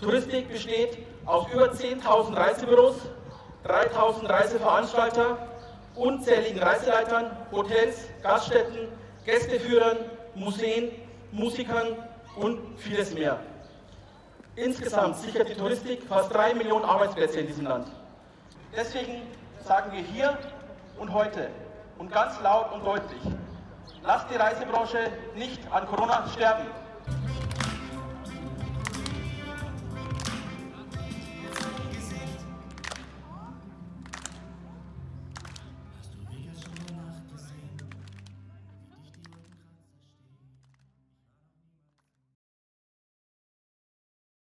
Touristik besteht aus über 10.000 Reisebüros, 3.000 Reiseveranstalter, unzähligen Reiseleitern, Hotels, Gaststätten, Gästeführern, Museen, Musikern und vieles mehr. Insgesamt sichert die Touristik fast drei Millionen Arbeitsplätze in diesem Land. Deswegen sagen wir hier und heute und ganz laut und deutlich, lasst die Reisebranche nicht an Corona sterben.